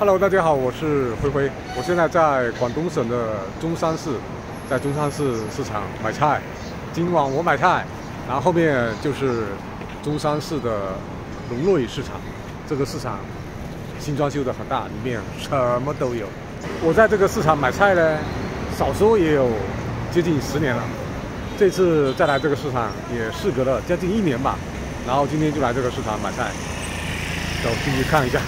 Hello，大家好，我是灰灰，我现在在广东省的中山市，在中山市市场买菜。今晚我买菜，然后后面就是中山市的龙瑞市场，这个市场新装修的很大，里面什么都有。我在这个市场买菜呢，少说也有接近十年了。这次再来这个市场也事隔了将近一年吧，然后今天就来这个市场买菜，走进去看一下，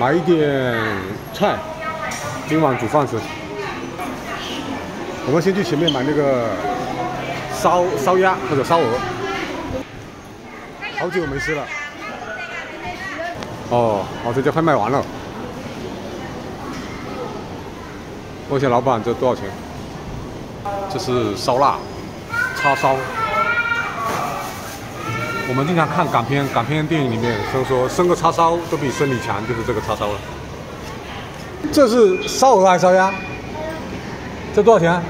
买一点菜，今晚煮饭吃。我们先去前面买那个烧烧鸭或者烧鹅，好久没吃了。哦，哦，这家快卖完了。问一下老板，这多少钱？这是烧腊、叉烧。我们经常看港片，港片电影里面都说生个叉烧都比生米强，就是这个叉烧了。这是烧鹅还是烧鸭？这多少钱？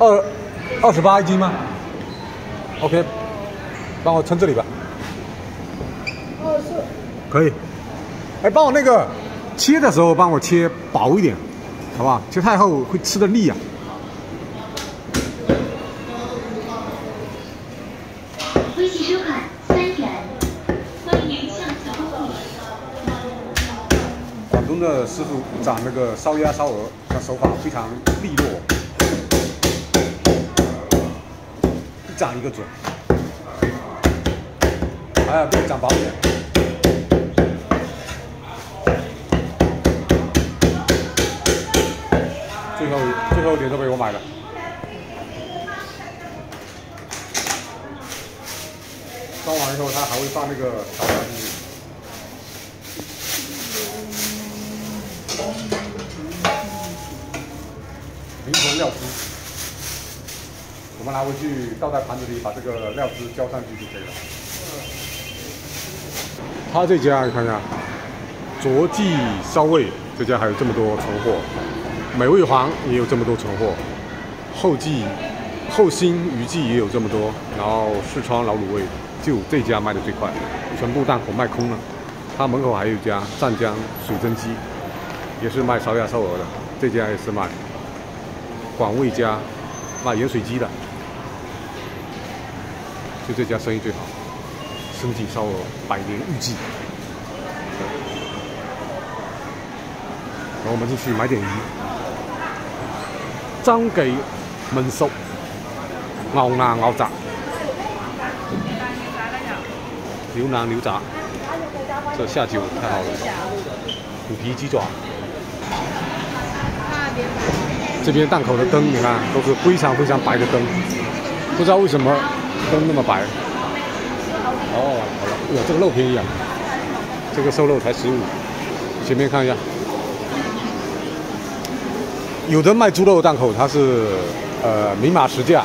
二二十八一斤吗？OK，帮我称这里吧。二十。可以。哎，帮我那个切的时候帮我切薄一点，好不好？切太厚会吃的腻啊。微信收款三元，欢迎向小伙广东师傅炸那个烧鸭、烧鹅，他手法非常利落，一掌一个准，还要对掌薄一点。最后最后一点都被我买了。装完以后，他还会放那个调料料汁，我们拿回去倒在盘子里，把这个料汁浇上去就可以了。他这家你看一下，卓记烧味这家还有这么多存货，美味皇也有这么多存货，后记、后兴余记也有这么多，然后四川老卤味就这家卖的最快，全部档口卖空了。他门口还有一家湛江水蒸鸡，也是卖烧鸭烧鹅的，这家也是卖。广味家卖盐水鸡的，就这家生意最好。生记烧鹅，百年玉记。然后我们进去买点鱼，张記燜熟牛腩牛雜，牛腩牛杂，这下酒太好了，虎皮鸡爪。这边档口的灯，你看都是非常非常白的灯，不知道为什么灯那么白。哦，好了，哇，这个肉便宜啊，这个瘦肉才十五。前面看一下，有的卖猪肉档口它是呃明码实价，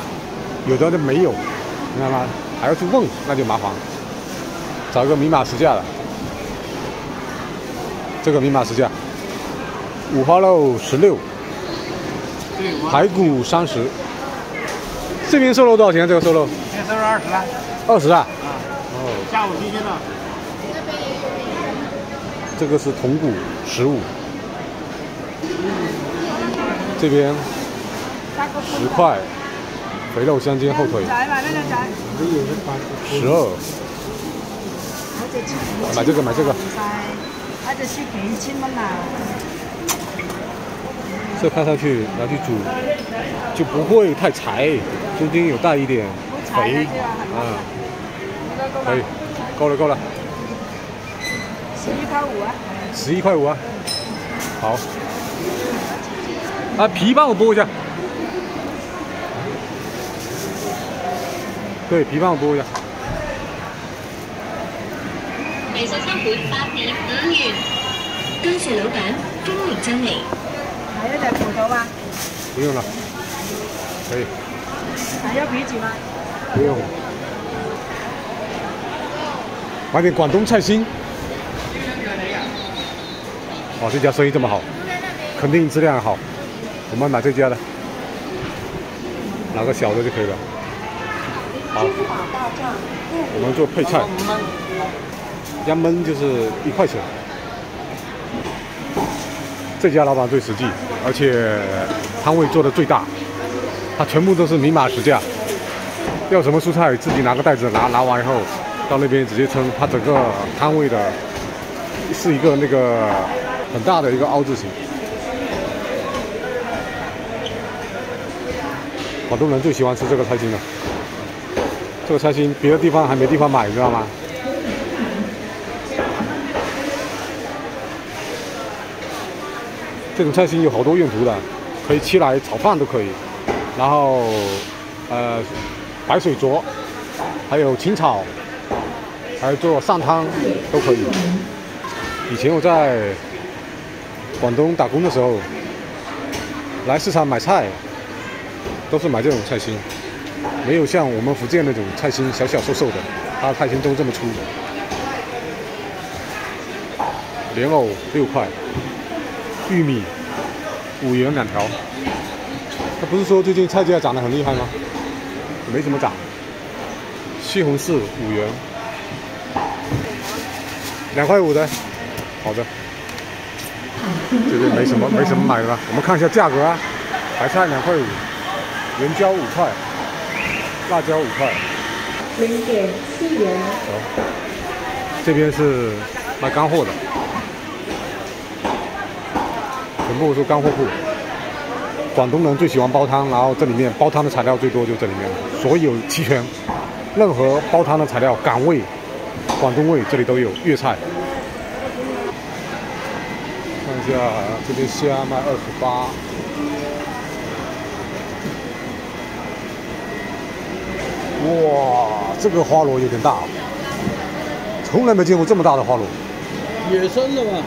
有的就没有，明白吗？还要去问，那就麻烦。找一个明码实价的，这个明码实价，五花肉十六。排骨三十，这边瘦肉多少钱？这个瘦肉？这瘦肉二十了。二十啊？啊。哦。下午新鲜的。这个是筒骨十五。这边十块，肥肉香煎后腿。十二。买这个，买这个。这看上去拿去煮就不会太柴，中间有带一点肥，啊，可以，够了够了，十一块五啊，十一块五啊，好，啊皮帮我剥一下，对皮帮我剥一下，微信收款八点五元，多謝老闆，歡迎進嚟。还要点葡萄吗？不用了，可以。还要啤酒吗？不用。买点广东菜心。哦，这家生意这么好，肯定质量好。我们买这家的，拿个小的就可以了。好，我们做配菜。鸭焖就是一块钱。这家老板最实际，而且摊位做的最大，他全部都是明码实价。要什么蔬菜自己拿个袋子拿，拿完以后到那边直接称。他整个摊位的是一个那个很大的一个凹字形。广东人最喜欢吃这个菜心了，这个菜心别的地方还没地方买，你知道吗？这种菜心有好多用途的，可以切来炒饭都可以，然后呃白水煮，还有清炒，还有做上汤都可以。以前我在广东打工的时候，来市场买菜。都是买这种菜心，没有像我们福建那种菜心小小瘦瘦的，它的菜心都这么粗。莲藕六块，玉米五元两条。他不是说最近菜价涨得很厉害吗？没怎么涨。西红柿五元，两块五的，好的。这边没什么没什么买的了，我们看一下价格啊，白菜两块五。圆椒五块，辣椒五块，零点四元。哦，这边是卖干货的，全部是干货铺。广东人最喜欢煲汤，然后这里面煲汤的材料最多就这里面，所有齐全，任何煲汤的材料，港味、广东味这里都有。粤菜，看一下这边虾卖二十八。哇，这个花螺有点大，从来没见过这么大的花螺。野生的吗？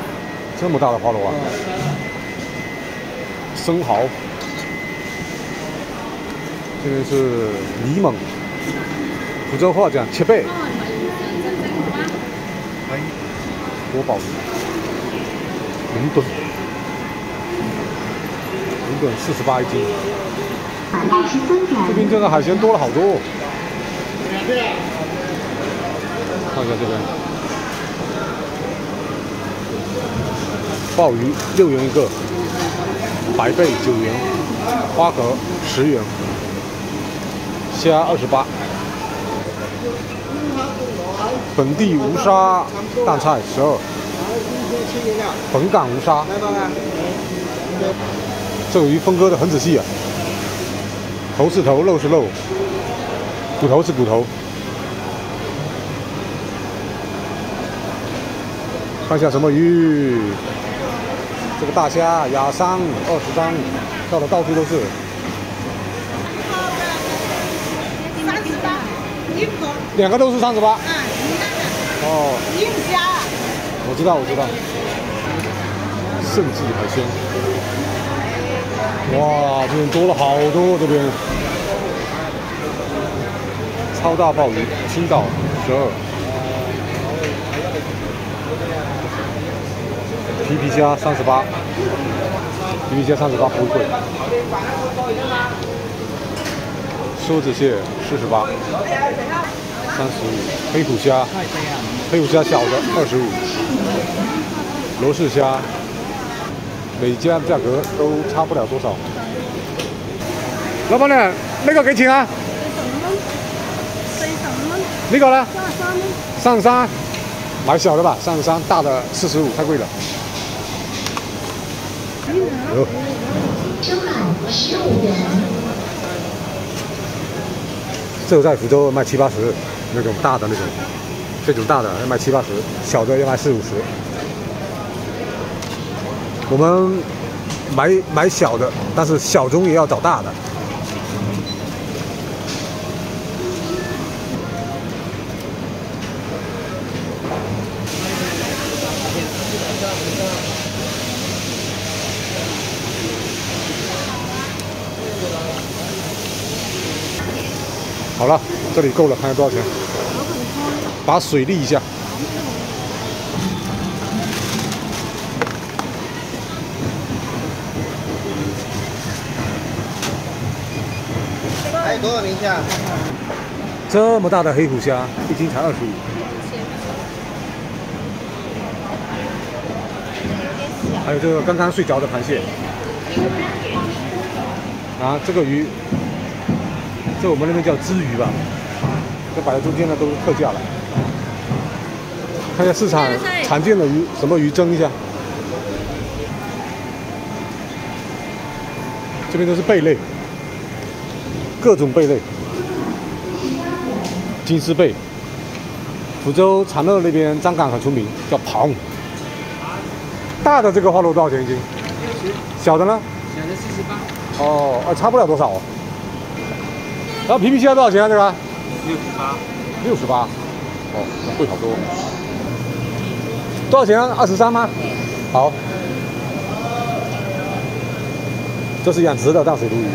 这么大的花螺啊！生蚝，这边是泥猛，福州话讲切贝。多宝鱼，龙趸，龙趸四十八一斤。这边这个海鲜多了好多。看一下这边，鲍鱼六元一个，白贝九元，花蛤十元，虾二十八，本地无沙淡菜十二，本港无沙，这个鱼分割的很仔细啊，头是头，肉是肉。骨头是骨头，看一下什么鱼？这个大虾，亚三二十张，到的到处都是。三十八，两个都是三十八。嗯，哦。硬虾。我知道，我知道。盛记海鲜。哇，这边多了好多，这边。超大鲍鱼，青岛十二，皮皮虾三十八，皮皮虾三十八不贵。梭子蟹四十八，三十五。黑虎虾，黑虎虾小的二十五。罗氏虾，每家价格都差不了多少。老板娘，那个给钱啊？那个呢？三十三，买小的吧，三十三，大的四十五，太贵了。有。这个在福州卖七八十，那种大的那种，这种大的要卖七八十，小的要卖四五十。我们买买小的，但是小中也要找大的。好了这里够了看看多少钱。把水沥一下。还有多少名虾这么大的黑虎虾一斤才二十五。还有这个刚刚睡着的螃蟹。啊这个鱼这我们那边叫鲻鱼吧？这摆在中间的都是特价了。看一下市场常见的鱼，什么鱼蒸一下。这边都是贝类，各种贝类，金丝贝。福州长乐那边张港很出名，叫螃。大的这个花螺多少钱一斤？六十，小的呢？小的四十八，哦，啊，差不了多少、哦。然后皮皮虾多少钱啊？这个？六十八，六十八。哦，那贵好多。多少钱啊？二十三吗？好。这是养殖的淡水鲈鱼，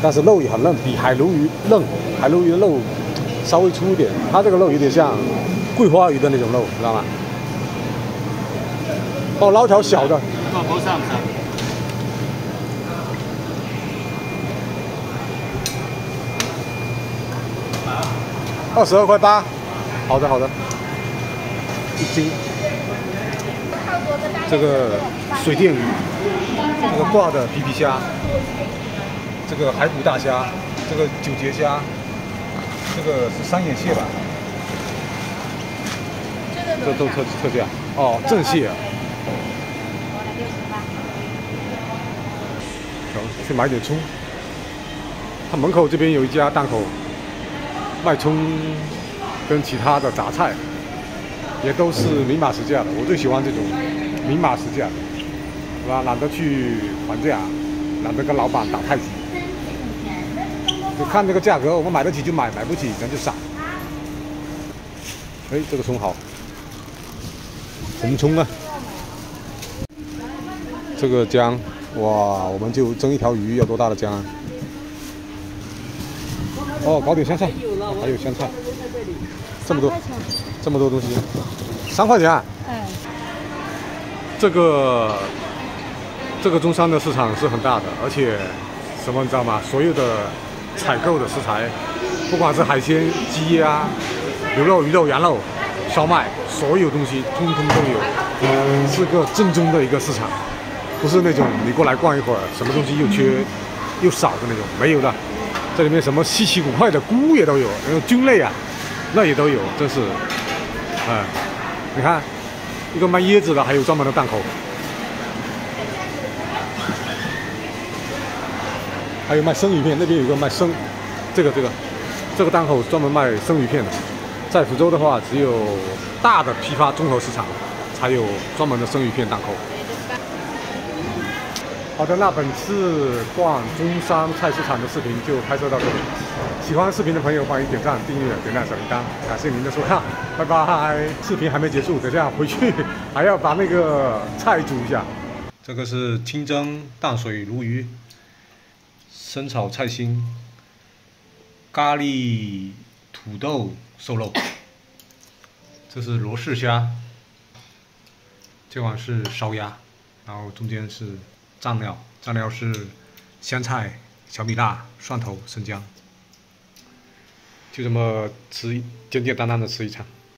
但是肉也很嫩，比海鲈鱼嫩。海鲈鱼的肉稍微粗一点，它这个肉有点像桂花鱼的那种肉，知道吗？帮我，捞条小的，做不上上。二十二块八。好的，好的，一斤。这个水电鱼，这个挂的皮皮虾，这个海捕大虾，这个九节虾，这个是三眼蟹吧？这都特特价哦，正蟹啊。走，去买点葱。他门口这边有一家档口，卖葱跟其他的杂菜，也都是明码实价的。我最喜欢这种明码实价的，是吧？懒得去还价，懒得跟老板打太极，就看这个价格，我们买得起就买，买不起咱就闪。哎，这个葱好，红葱啊，这个姜，哇，我们就蒸一条鱼要多大的姜啊？哦，搞点香菜，还有香菜，这么多，这么多东西，三块钱啊。这个这个中山的市场是很大的，而且什么你知道吗？所有的采购的食材，不管是海鲜、鸡鸭、牛肉、鱼肉、羊肉、烧麦，所有东西通通都有，是个正宗的一个市场，不是那种你过来逛一会儿，什么东西又缺又少的那种，没有的。这里面什么稀奇古怪的菇也都有，还有菌类啊，那也都有，真是，哎，你看，一个卖椰子的，还有专门的档口，还有卖生鱼片，那边有个卖生，这个这个，这个档口专门卖生鱼片的，在福州的话，只有大的批发综合市场才有专门的生鱼片档口。好的，那本次逛中山菜市场的视频就拍摄到这里。喜欢视频的朋友，欢迎点赞、订阅、点亮小铃铛。感谢您的收看，拜拜。视频还没结束，等下回去还要把那个菜煮一下。这个是清蒸淡水鲈鱼，生炒菜心，咖喱土豆瘦肉。这是罗氏虾，这碗是烧鸭，然后中间是。蘸料，蘸料是香菜、小米辣、蒜头、生姜，就这么吃，简简单单的吃一场。